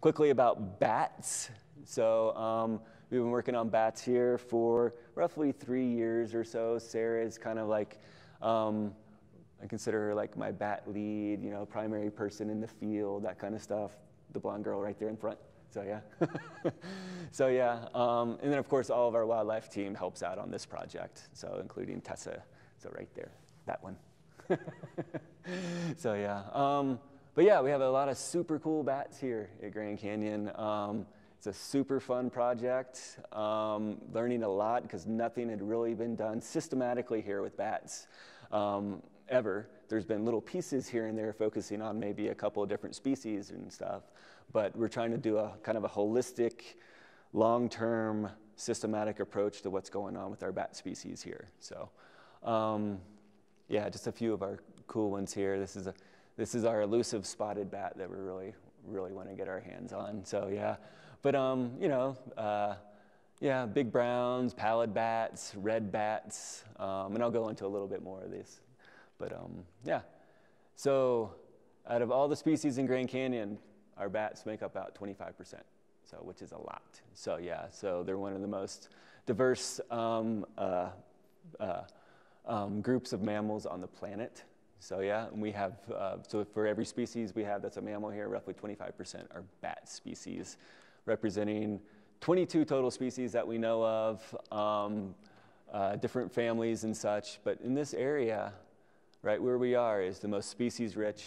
quickly about bats. So um, we've been working on bats here for roughly three years or so. Sarah is kind of like, um, I consider her like my bat lead, you know, primary person in the field, that kind of stuff. The blonde girl right there in front. So yeah. so yeah, um, and then of course all of our wildlife team helps out on this project. So including Tessa, so right there, that one. so yeah, um, but yeah, we have a lot of super cool bats here at Grand Canyon. Um, it's a super fun project, um, learning a lot because nothing had really been done systematically here with bats um, ever. There's been little pieces here and there focusing on maybe a couple of different species and stuff, but we're trying to do a kind of a holistic, long-term, systematic approach to what's going on with our bat species here. So, um, yeah, just a few of our cool ones here. This is a this is our elusive spotted bat that we really really want to get our hands on. So yeah, but um, you know. Uh, yeah, big browns, pallid bats, red bats, um, and I'll go into a little bit more of these. But um, yeah, so out of all the species in Grand Canyon, our bats make up about 25%, so which is a lot. So yeah, so they're one of the most diverse um, uh, uh, um, groups of mammals on the planet. So yeah, and we have, uh, so for every species we have that's a mammal here, roughly 25% are bat species, representing 22 total species that we know of, um, uh, different families and such. But in this area, right where we are, is the most species-rich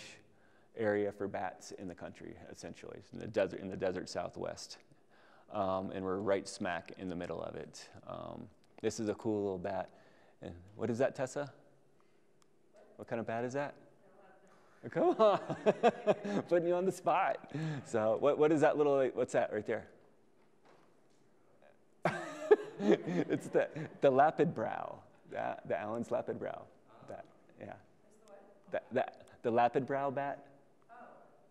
area for bats in the country, essentially, in the desert, in the desert southwest. Um, and we're right smack in the middle of it. Um, this is a cool little bat. And what is that, Tessa? What kind of bat is that? Come on, putting you on the spot. So, what, what is that little, what's that right there? it's the, the lappet brow, the, the Allen's lappet brow bat. Yeah. The, the, the lappet brow bat. Oh.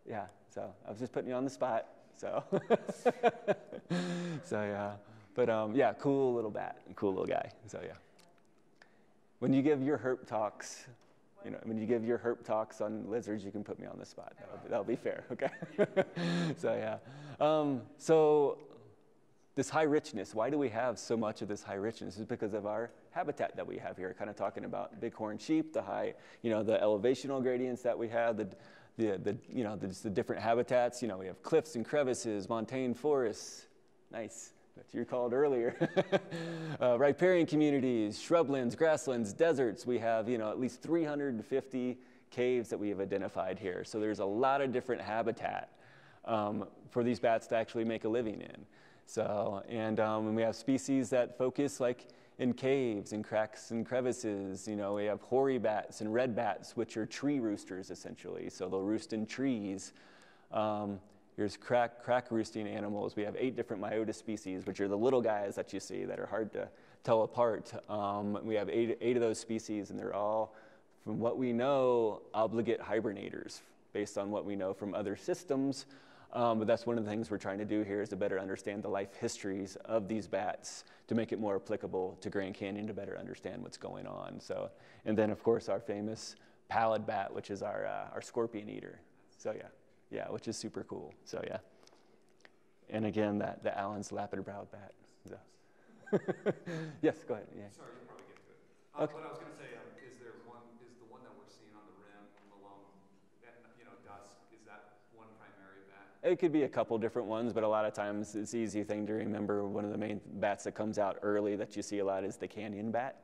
Yeah, so I was just putting you on the spot. So, so yeah. But um, yeah, cool little bat, cool little guy. So yeah. When you give your herp talks, you know, when you give your herp talks on lizards, you can put me on the spot. That'll be, that'll be fair, okay? so yeah. Um, so this high richness, why do we have so much of this high richness? Is because of our habitat that we have here, kind of talking about bighorn sheep, the high, you know, the elevational gradients that we have, the, the, the you know, the, the different habitats. You know, we have cliffs and crevices, montane forests, nice, that you called earlier. uh, riparian communities, shrublands, grasslands, deserts. We have, you know, at least 350 caves that we have identified here. So there's a lot of different habitat um, for these bats to actually make a living in. So, and, um, we have species that focus like in caves and cracks and crevices. You know, we have hoary bats and red bats, which are tree roosters essentially. So they'll roost in trees. Um, here's crack, crack roosting animals. We have eight different Myotis species, which are the little guys that you see that are hard to tell apart. Um, we have eight, eight of those species, and they're all, from what we know, obligate hibernators based on what we know from other systems. Um, but that's one of the things we're trying to do here is to better understand the life histories of these bats to make it more applicable to Grand Canyon to better understand what's going on. So, and then of course our famous pallid bat, which is our, uh, our scorpion eater. So yeah, yeah, which is super cool. So yeah. And again, that the Allen's lappet-browed bat. So. yes, go ahead. Yeah. Sorry, you'll probably get to it. Uh, okay. What I was going to say, um, is there one, is the one that we're seeing on the rim along, you know, dusk, is that one primary bat? It could be a couple different ones, but a lot of times it's easy thing to remember. One of the main bats that comes out early that you see a lot is the canyon bat.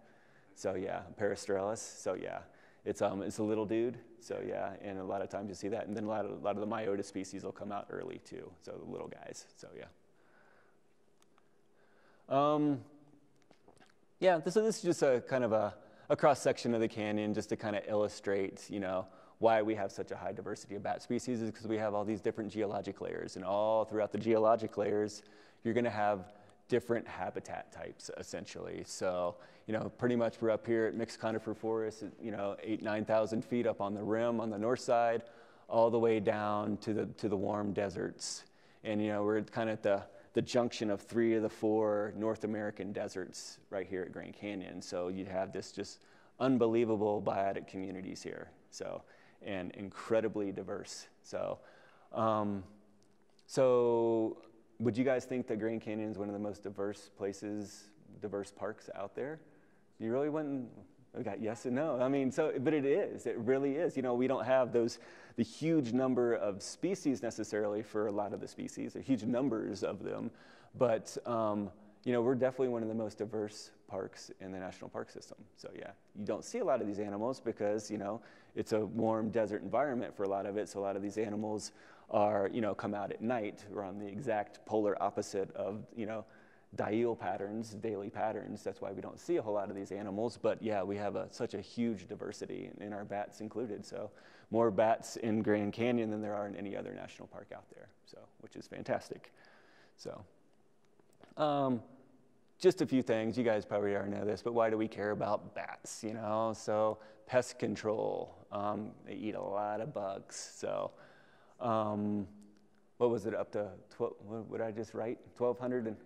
So yeah, Parastrellus. So yeah, it's um it's a little dude. So yeah, and a lot of times you see that, and then a lot of a lot of the Myotis species will come out early too. So the little guys. So yeah. Um, yeah, so this is just a kind of a, a cross section of the canyon, just to kind of illustrate, you know, why we have such a high diversity of bat species is because we have all these different geologic layers. And all throughout the geologic layers, you're going to have different habitat types, essentially. So, you know, pretty much we're up here at mixed conifer forest, you know, eight, 9,000 feet up on the rim on the north side, all the way down to the, to the warm deserts. And, you know, we're kind of at the, the junction of three of the four North American deserts right here at Grand Canyon. So you'd have this just unbelievable biotic communities here. So, and incredibly diverse. So, um, So, would you guys think that Grand Canyon is one of the most diverse places, diverse parks out there? You really wouldn't. We got yes and no. I mean, so, but it is. It really is. You know, we don't have those, the huge number of species necessarily for a lot of the species, the huge numbers of them. But, um, you know, we're definitely one of the most diverse parks in the national park system. So, yeah, you don't see a lot of these animals because, you know, it's a warm desert environment for a lot of it. So, a lot of these animals are, you know, come out at night. We're on the exact polar opposite of, you know, diel patterns, daily patterns. That's why we don't see a whole lot of these animals. But yeah, we have a, such a huge diversity, in our bats included. So more bats in Grand Canyon than there are in any other national park out there. So which is fantastic. So um, just a few things. You guys probably already know this, but why do we care about bats? You know, so pest control. Um, they eat a lot of bugs. So. Um, what was it up to 12, what would I just write? 1200 and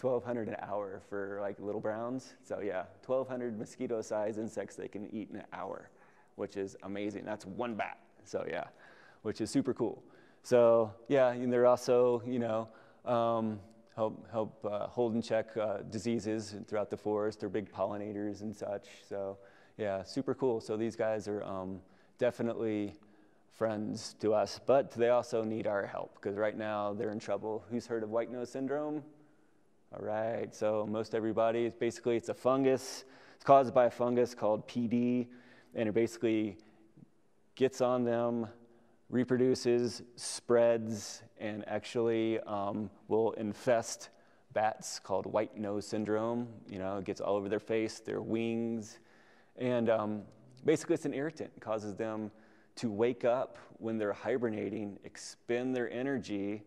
1200 an hour for like little browns. So yeah, 1200 mosquito sized insects they can eat in an hour, which is amazing. That's one bat. So yeah, which is super cool. So yeah, and they're also, you know, um, help, help uh, hold and check uh, diseases throughout the forest. They're big pollinators and such. So yeah, super cool. So these guys are um, definitely friends to us, but they also need our help because right now they're in trouble. Who's heard of white nose syndrome? All right, so most everybody, it's basically it's a fungus. It's caused by a fungus called PD, and it basically gets on them, reproduces, spreads, and actually um, will infest bats called white nose syndrome. You know, it gets all over their face, their wings, and um, basically it's an irritant. It causes them to wake up when they're hibernating, expend their energy,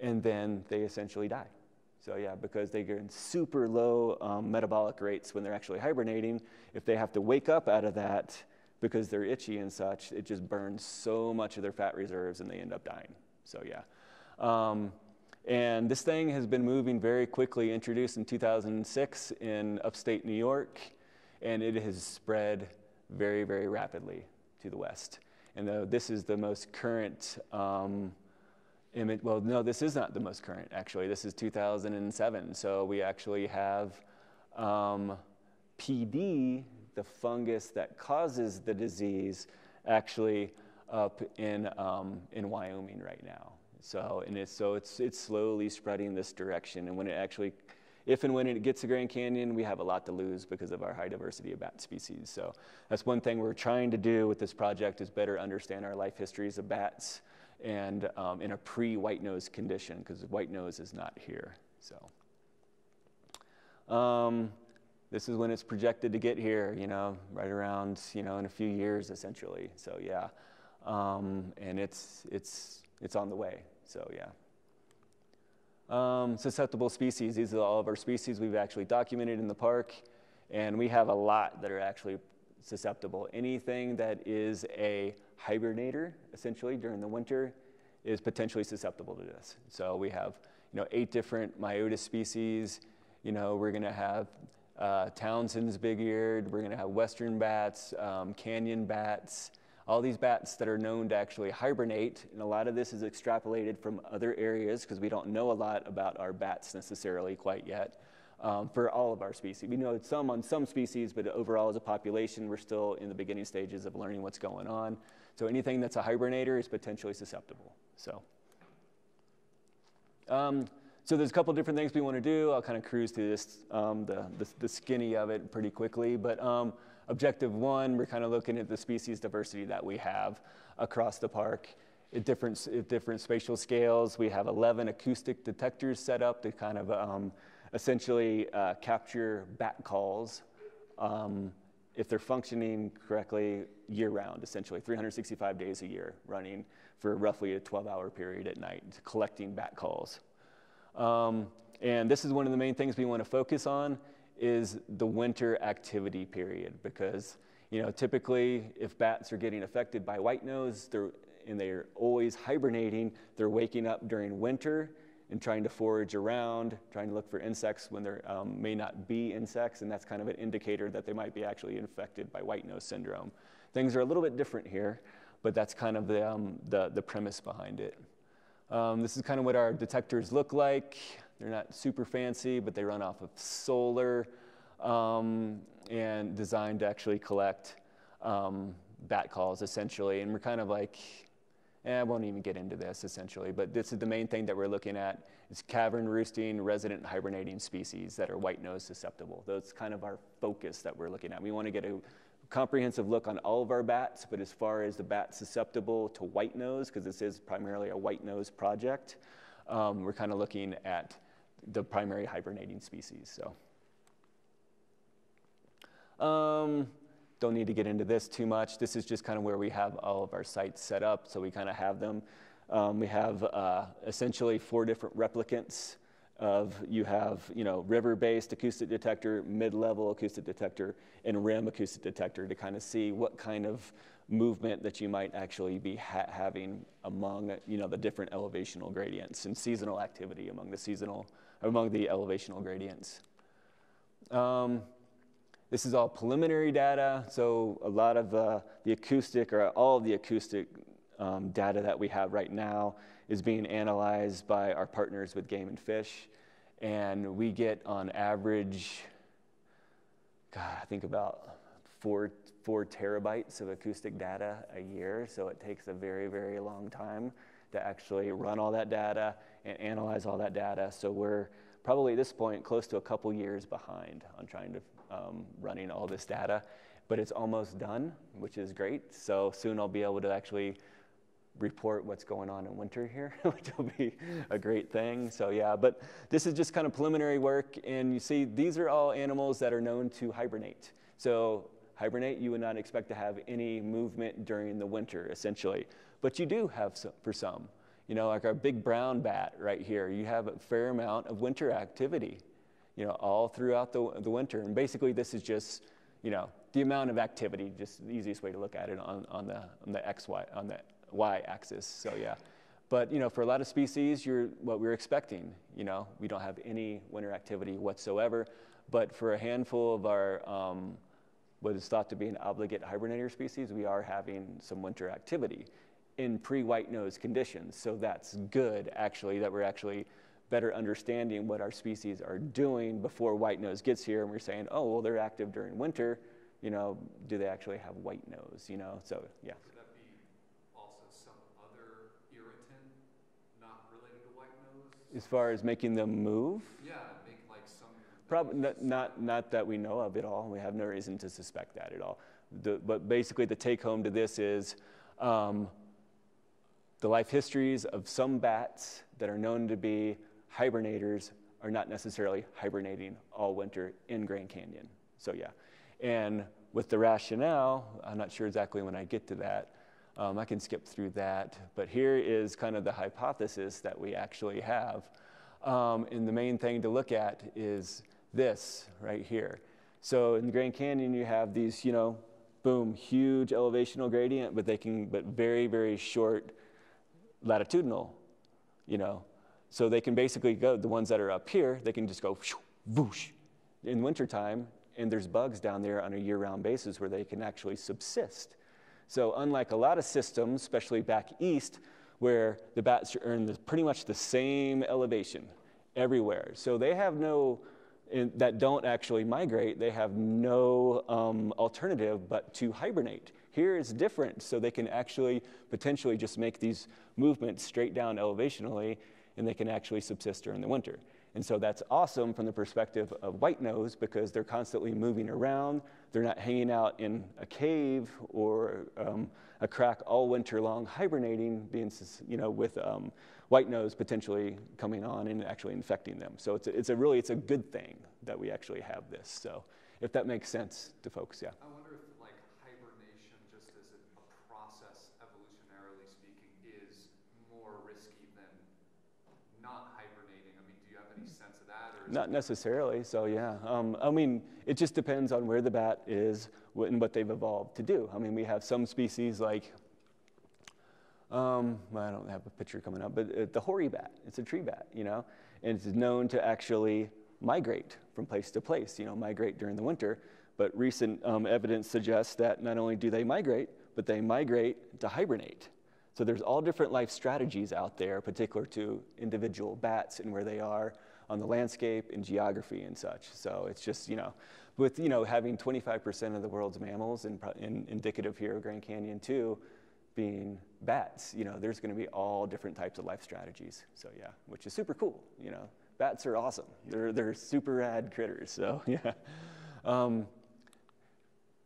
and then they essentially die. So yeah, because they get in super low um, metabolic rates when they're actually hibernating, if they have to wake up out of that because they're itchy and such, it just burns so much of their fat reserves and they end up dying. So yeah. Um, and this thing has been moving very quickly, introduced in 2006 in upstate New York, and it has spread very, very rapidly to the west. And the, this is the most current um, image. Well, no, this is not the most current, actually. This is 2007. So we actually have um, PD, the fungus that causes the disease, actually up in, um, in Wyoming right now. So, and it's, so it's, it's slowly spreading this direction. And when it actually, if and when it gets to Grand Canyon, we have a lot to lose because of our high diversity of bat species. So that's one thing we're trying to do with this project is better understand our life histories of bats and um, in a pre-white nose condition because white nose is not here. So um, this is when it's projected to get here, you know, right around, you know, in a few years essentially. So yeah, um, and it's, it's, it's on the way. So yeah. Um, susceptible species, these are all of our species we've actually documented in the park, and we have a lot that are actually susceptible. Anything that is a hibernator, essentially, during the winter, is potentially susceptible to this. So we have, you know, eight different Myotis species. You know, we're going to have uh, Townsend's big-eared. We're going to have western bats, um, canyon bats, all these bats that are known to actually hibernate. And a lot of this is extrapolated from other areas because we don't know a lot about our bats necessarily quite yet. Um, for all of our species. We know some on some species, but overall as a population, we're still in the beginning stages of learning what's going on. So anything that's a hibernator is potentially susceptible. So, um, so there's a couple different things we want to do. I'll kind of cruise through this, um, the, the, the, skinny of it pretty quickly. But um, objective one, we're kind of looking at the species diversity that we have across the park at different, at different spatial scales. We have 11 acoustic detectors set up to kind of um, essentially uh, capture bat calls um, if they're functioning correctly year round, essentially 365 days a year, running for roughly a 12 hour period at night, collecting bat calls. Um, and this is one of the main things we want to focus on is the winter activity period because you know typically if bats are getting affected by white nose they're, and they're always hibernating they're waking up during winter and trying to forage around, trying to look for insects when there um, may not be insects, and that's kind of an indicator that they might be actually infected by white nose syndrome. Things are a little bit different here, but that's kind of the, um, the, the premise behind it. Um, this is kind of what our detectors look like. They're not super fancy, but they run off of solar um, and designed to actually collect um, bat calls essentially. And we're kind of like, eh, I won't even get into this essentially, but this is the main thing that we're looking at is cavern roosting, resident hibernating species that are white nose susceptible. That's kind of our focus that we're looking at. We want to get a comprehensive look on all of our bats, but as far as the bat susceptible to white nose, because this is primarily a white nose project, um, we're kind of looking at the primary hibernating species. So. Um, don't need to get into this too much. This is just kind of where we have all of our sites set up, so we kind of have them. Um, we have uh, essentially four different replicants of you have you know river-based acoustic detector, mid-level acoustic detector, and rim acoustic detector to kind of see what kind of movement that you might actually be ha- having among you know the different elevational gradients and seasonal activity among the seasonal among the elevational gradients. Um, this is all preliminary data, so a lot of uh, the acoustic or all of the acoustic um, data that we have right now is being analyzed by our partners with Game and Fish. And we get on average, God, I think about four, four terabytes of acoustic data a year. So it takes a very, very long time to actually run all that data and analyze all that data. So we're probably at this point close to a couple years behind on trying to um, running all this data, but it's almost done, which is great. So soon I'll be able to actually report what's going on in winter here, which will be a great thing. So yeah, but this is just kind of preliminary work, and you see these are all animals that are known to hibernate. So hibernate, you would not expect to have any movement during the winter, essentially, but you do have some, for some. You know, like our big brown bat right here, you have a fair amount of winter activity you know, all throughout the, the winter. And basically, this is just, you know, the amount of activity, just the easiest way to look at it on, on the, on the X, Y, on the Y axis. So, yeah. But, you know, for a lot of species, you're what we're expecting. You know, we don't have any winter activity whatsoever. But for a handful of our, um, what is thought to be an obligate hibernator species, we are having some winter activity in pre-white nose conditions. So that's good, actually, that we're actually better understanding what our species are doing before white nose gets here. And we're saying, oh, well, they're active during winter. You know, do they actually have white nose? You know, so yeah. Could that be also some other irritant not related to white nose? As far as making them move? Yeah, make like some. Probably not, not, not that we know of at all. We have no reason to suspect that at all. The, but basically, the take home to this is um, the life histories of some bats that are known to be hibernators are not necessarily hibernating all winter in Grand Canyon. So, yeah. And with the rationale, I'm not sure exactly when I get to that. Um, I can skip through that. But here is kind of the hypothesis that we actually have. Um, and the main thing to look at is this right here. So in the Grand Canyon, you have these, you know, boom, huge elevational gradient, but they can, but very, very short latitudinal, you know, so they can basically go, the ones that are up here, they can just go whoosh in wintertime, and there's bugs down there on a year round basis where they can actually subsist. So, unlike a lot of systems, especially back east, where the bats are in the, pretty much the same elevation everywhere. So, they have no, in, that don't actually migrate, they have no um, alternative but to hibernate. Here it's different, so they can actually potentially just make these movements straight down elevationally and they can actually subsist during the winter. And so that's awesome from the perspective of white nose because they're constantly moving around. They're not hanging out in a cave or um, a crack all winter long, hibernating, being, you know, with um, white nose potentially coming on and actually infecting them. So it's a, it's a really, it's a good thing that we actually have this. So if that makes sense to folks, yeah. Not necessarily. So yeah, um, I mean, it just depends on where the bat is and what they've evolved to do. I mean, we have some species like, um, I don't have a picture coming up, but uh, the hoary bat. It's a tree bat, you know, and it's known to actually migrate from place to place. You know, migrate during the winter. But recent um, evidence suggests that not only do they migrate, but they migrate to hibernate. So there's all different life strategies out there, particular to individual bats and where they are on the landscape and geography and such. So it's just, you know, with, you know, having 25% of the world's mammals and in, indicative here of Grand Canyon too, being bats, you know, there's going to be all different types of life strategies. So yeah, which is super cool, you know. Bats are awesome. They're, they're super rad critters, so yeah. Um,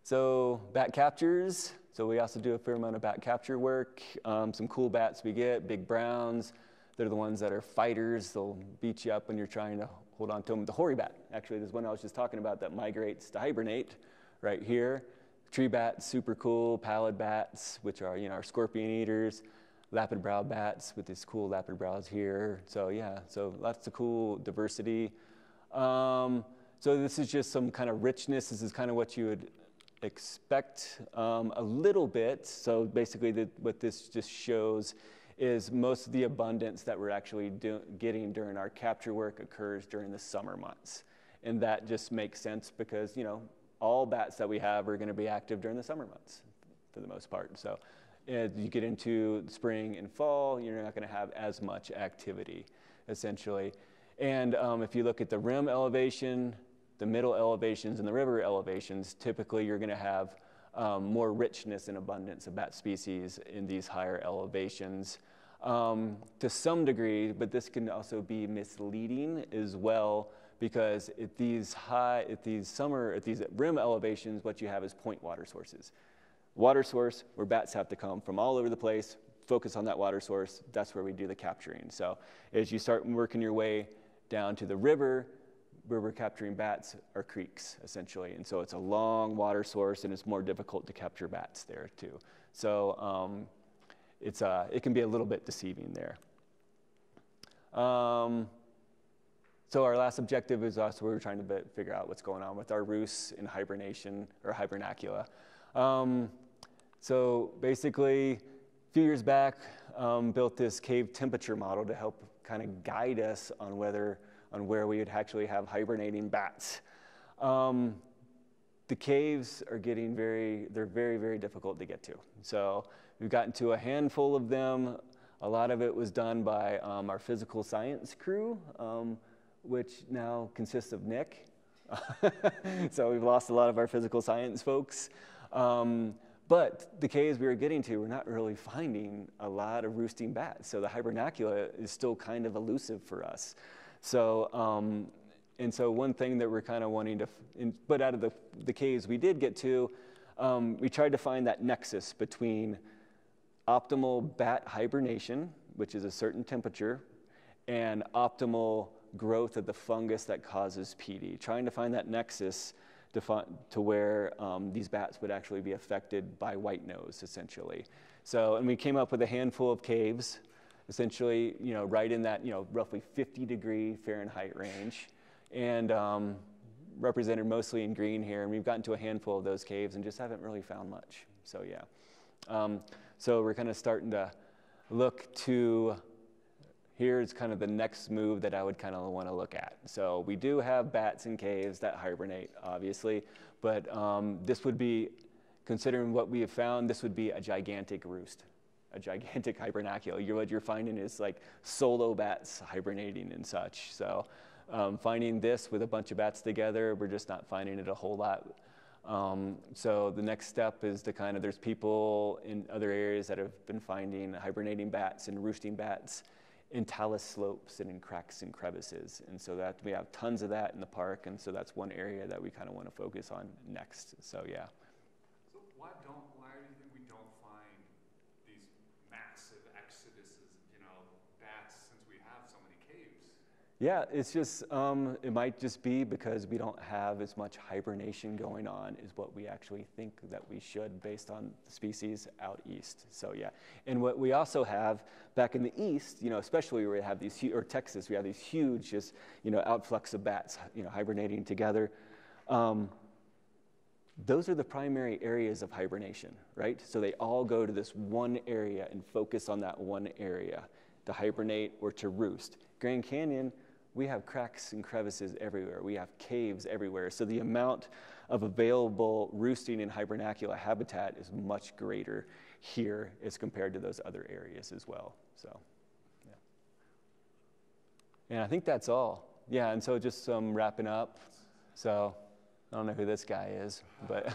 so bat captures, so we also do a fair amount of bat capture work. Um, some cool bats we get, big browns. They're the ones that are fighters. They'll beat you up when you're trying to hold on to them. The hoary bat, actually, there's one I was just talking about that migrates to hibernate right here. Tree bats, super cool. Pallid bats, which are you know our scorpion eaters. Lappet brow bats with these cool lappet brows here. So yeah, so lots of cool diversity. Um, so this is just some kind of richness. This is kind of what you would expect um, a little bit. So basically the, what this just shows is most of the abundance that we're actually do, getting during our capture work occurs during the summer months. And that just makes sense because, you know, all bats that we have are going to be active during the summer months for the most part. So as you get into spring and fall, you're not going to have as much activity, essentially. And um, if you look at the rim elevation, the middle elevations, and the river elevations, typically you're going to have um, more richness and abundance of bat species in these higher elevations. Um, to some degree, but this can also be misleading as well because at these high, at these summer, at these rim elevations, what you have is point water sources. Water source where bats have to come from all over the place, focus on that water source, that's where we do the capturing. So as you start working your way down to the river, where we're capturing bats are creeks, essentially. And so it's a long water source and it's more difficult to capture bats there too. So um, it's, uh, it can be a little bit deceiving there. Um, so our last objective is us. We are trying to figure out what's going on with our roosts in hibernation or hibernacula. Um, so basically, a few years back, um, built this cave temperature model to help kind of guide us on whether on where we would actually have hibernating bats. Um, the caves are getting very, they're very, very difficult to get to. So we've gotten to a handful of them. A lot of it was done by um, our physical science crew. Um, which now consists of Nick. so we've lost a lot of our physical science folks. Um, but the caves we were getting to, we're not really finding a lot of roosting bats. So the hibernacula is still kind of elusive for us. So, um, and so one thing that we're kind of wanting to, in, but out of the, the caves we did get to, um, we tried to find that nexus between optimal bat hibernation, which is a certain temperature, and optimal growth of the fungus that causes PD, trying to find that nexus to, fi- to where um, these bats would actually be affected by white nose, essentially. So, and we came up with a handful of caves, essentially, you know, right in that, you know, roughly 50 degree Fahrenheit range, and um, represented mostly in green here. And we've gotten to a handful of those caves and just haven't really found much. So, yeah. Um, so we're kind of starting to look to here's kind of the next move that I would kind of want to look at. So we do have bats in caves that hibernate, obviously, but um, this would be, considering what we have found, this would be a gigantic roost, a gigantic hibernacula. You're, what you're finding is like solo bats hibernating and such. So um, finding this with a bunch of bats together, we're just not finding it a whole lot. Um, so the next step is to kind of, there's people in other areas that have been finding hibernating bats and roosting bats in talus slopes and in cracks and crevices. And so that we have tons of that in the park. And so that's one area that we kind of want to focus on next. So yeah. So why don't, why do you think we don't find these massive exoduses, you know, bats since we have so many caves? Yeah, it's just, um, it might just be because we don't have as much hibernation going on as what we actually think that we should based on the species out east. So, yeah. And what we also have back in the east, you know, especially where we have these, or Texas, we have these huge, just, you know, outflux of bats, you know, hibernating together. Um, those are the primary areas of hibernation, right? So they all go to this one area and focus on that one area to hibernate or to roost. Grand Canyon, we have cracks and crevices everywhere. We have caves everywhere. So the amount of available roosting and hibernacula habitat is much greater here as compared to those other areas as well. So, yeah. And I think that's all. Yeah, and so just some wrapping up. So I don't know who this guy is, but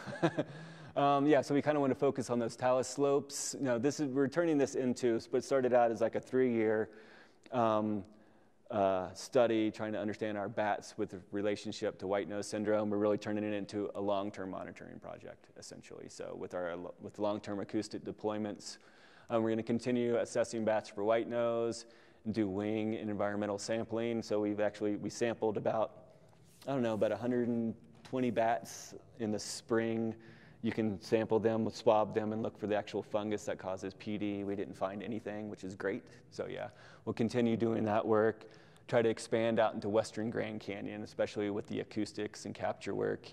um, yeah, so we kind of want to focus on those talus slopes. You know, this is, we're turning this into, but started out as like a three-year um, uh, study trying to understand our bats with relationship to white nose syndrome. We're really turning it into a long-term monitoring project, essentially. So with our with long-term acoustic deployments, um, we're going to continue assessing bats for white nose, do wing and environmental sampling. So we've actually we sampled about I don't know about 120 bats in the spring. You can sample them, swab them, and look for the actual fungus that causes PD. We didn't find anything, which is great. So yeah, we'll continue doing that work. Try to expand out into Western Grand Canyon, especially with the acoustics and capture work.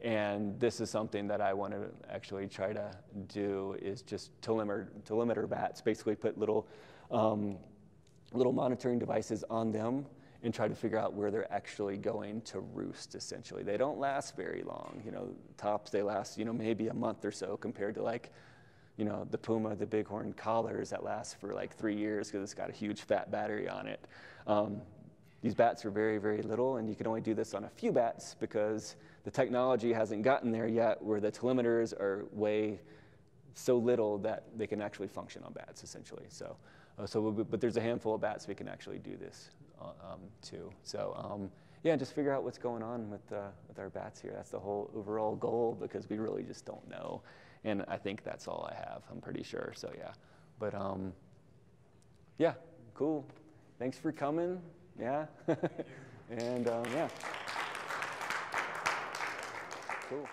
And this is something that I want to actually try to do is just telemeter, telemeter bats, basically put little, um, little monitoring devices on them and try to figure out where they're actually going to roost essentially. They don't last very long you know. Tops they last you know maybe a month or so compared to like you know the puma the bighorn collars that last for like three years because it's got a huge fat battery on it. Um, these bats are very very little and you can only do this on a few bats because the technology hasn't gotten there yet where the telemeters are way so little that they can actually function on bats essentially. So uh, so but there's a handful of bats we can actually do this um, too. So um, yeah, just figure out what's going on with, uh, with our bats here. That's the whole overall goal because we really just don't know. And I think that's all I have, I'm pretty sure. So yeah, but um, yeah, cool. Thanks for coming. Yeah. and um, yeah. Cool.